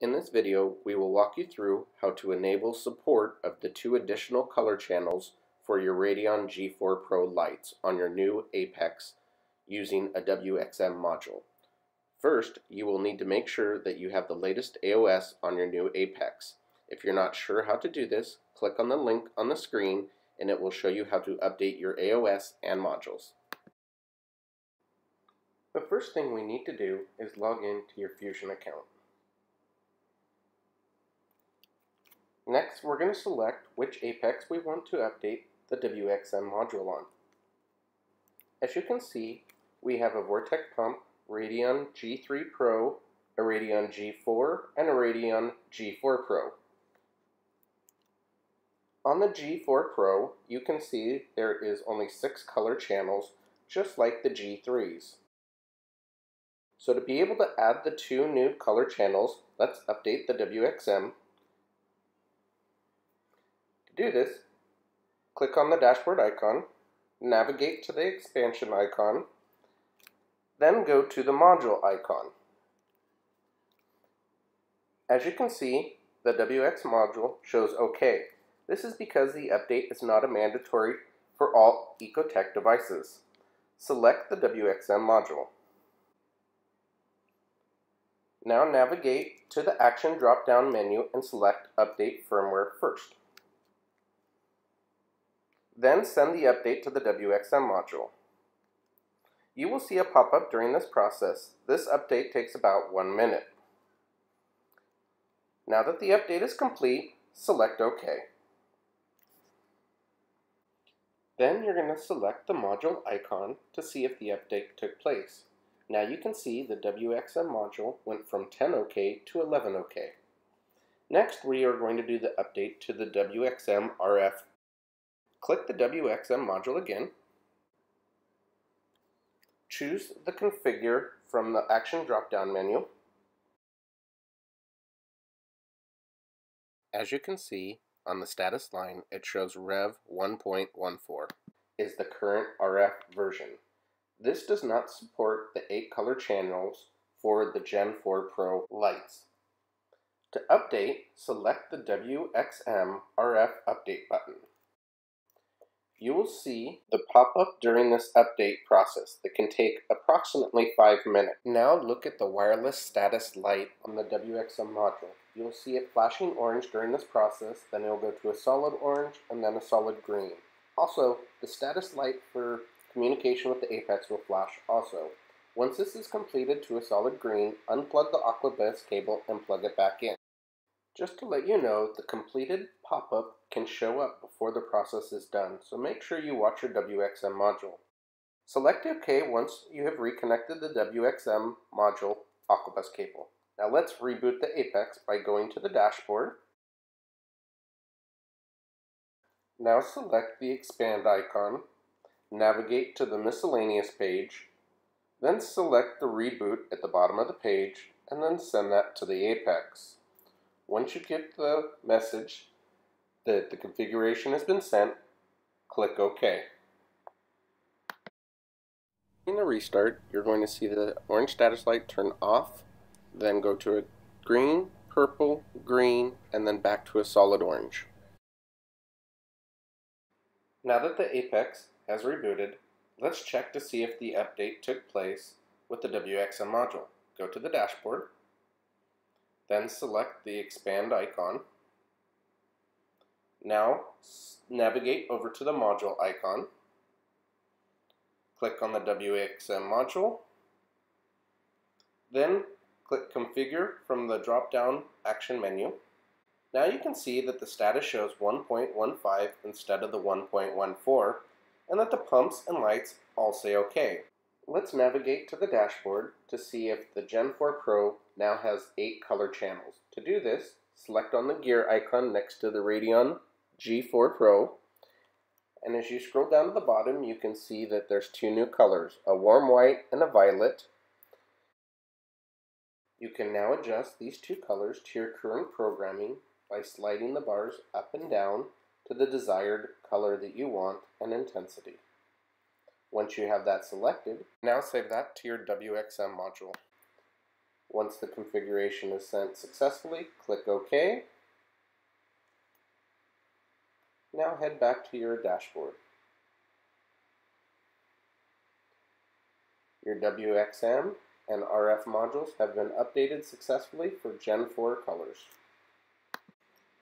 In this video, we will walk you through how to enable support of the two additional color channels for your Radion G4 Pro lights on your new Apex using a WXM module. First, you will need to make sure that you have the latest AOS on your new Apex. If you're not sure how to do this, click on the link on the screen and it will show you how to update your AOS and modules. The first thing we need to do is log in to your Fusion account. Next, we're going to select which Apex we want to update the WXM module on. As you can see, we have a VorTech pump, Radion G3 Pro, a Radion G4, and a Radion G4 Pro. On the G4 Pro, you can see there is only six color channels, just like the G3s. So to be able to add the two new color channels, let's update the WXM. To do this, click on the dashboard icon, navigate to the expansion icon, then go to the module icon. As you can see, the WX module shows OK. This is because the update is not a mandatory for all Ecotech devices. Select the WXM module. Now navigate to the Action drop-down menu and select Update Firmware first. Then send the update to the WXM module. You will see a pop-up during this process. This update takes about one minute. Now that the update is complete, select OK. Then you're going to select the module icon to see if the update took place. Now you can see the WXM module went from 10 OK to 11 OK. Next, we are going to do the update to the WXM RF. Click the WXM module again. Choose the configure from the action drop-down menu. As you can see, on the status line, it shows Rev 1.14 is the current RF version. This does not support the 8 color channels for the Gen 4 Pro lights. To update, select the WXM RF Update button. You will see the pop-up during this update process that can take approximately 5 minutes. Now look at the wireless status light on the WXM module. You'll see it flashing orange during this process, then it will go to a solid orange and then a solid green. Also, the status light for Communication with the apex will flash also. Once this is completed to a solid green, unplug the Aquabus cable and plug it back in. Just to let you know, the completed pop-up can show up before the process is done, so make sure you watch your WXM module. Select OK once you have reconnected the WXM module Aquabus cable. Now let's reboot the Apex by going to the dashboard. Now select the expand icon navigate to the miscellaneous page, then select the reboot at the bottom of the page, and then send that to the Apex. Once you get the message that the configuration has been sent, click OK. In the restart, you're going to see the orange status light turn off, then go to a green, purple, green, and then back to a solid orange. Now that the Apex has rebooted, let's check to see if the update took place with the WXM module. Go to the dashboard, then select the expand icon. Now navigate over to the module icon, click on the WXM module, then click configure from the drop down action menu. Now you can see that the status shows 1.15 instead of the 1.14 and that the pumps and lights all say OK. Let's navigate to the dashboard to see if the Gen 4 Pro now has 8 color channels. To do this, select on the gear icon next to the Radion G4 Pro, and as you scroll down to the bottom, you can see that there's two new colors, a warm white and a violet. You can now adjust these two colors to your current programming by sliding the bars up and down to the desired color that you want and intensity. Once you have that selected, now save that to your WXM module. Once the configuration is sent successfully, click OK. Now head back to your dashboard. Your WXM and RF modules have been updated successfully for Gen 4 colors.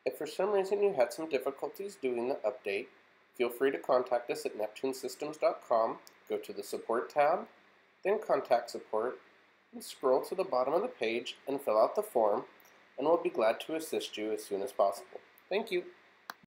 If for some reason you had some difficulties doing the update, feel free to contact us at neptunesystems.com, go to the Support tab, then Contact Support, and scroll to the bottom of the page and fill out the form, and we'll be glad to assist you as soon as possible. Thank you.